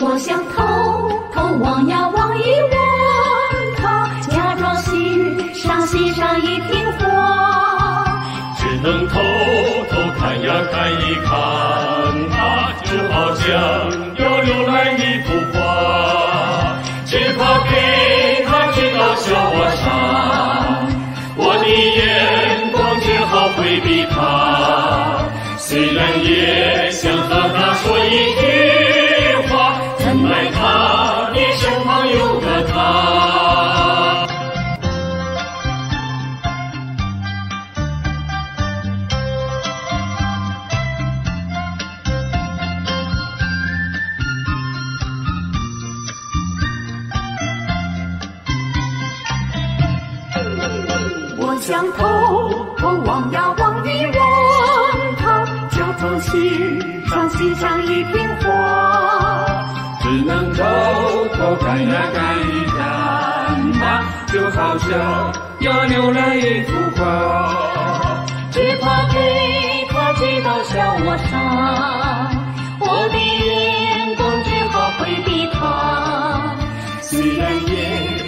我想偷偷望呀望一望他，假装欣赏欣赏一瓶花，只能偷偷看呀看一看他，就好像要浏览一幅画，只怕给他知道笑我傻，我的眼光只好回避他，虽然也想和他说一句想偷偷望呀望一望他，假装欣赏欣赏一瓶花。只能偷偷看呀看一看吧，就好像要浏览一幅画。只怕给他知道笑我傻，我的眼光只好回避他。虽然也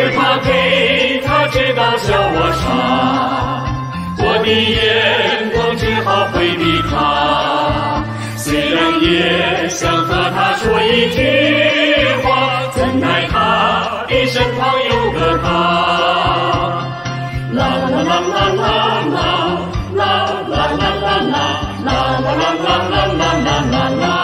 只怕给他知道笑我傻，我的眼光只好回避他。虽然也想和他说一句话，怎奈他的身旁有个他。啦啦啦啦啦啦啦啦啦啦啦啦啦啦啦啦啦啦。